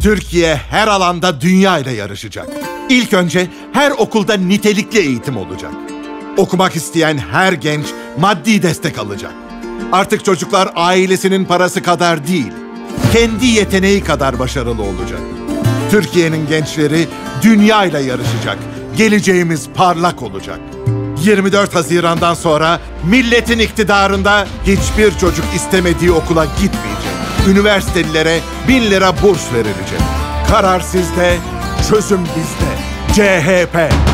Türkiye her alanda dünya ile yarışacak. İlk önce her okulda nitelikli eğitim olacak. Okumak isteyen her genç maddi destek alacak. Artık çocuklar ailesinin parası kadar değil, kendi yeteneği kadar başarılı olacak. Türkiye'nin gençleri dünya ile yarışacak. Geleceğimiz parlak olacak. 24 Haziran'dan sonra milletin iktidarında hiçbir çocuk istemediği okula gitmeyecek. Üniversitelilere 1000 lira burs verilecek. Karar sizde, çözüm bizde. CHP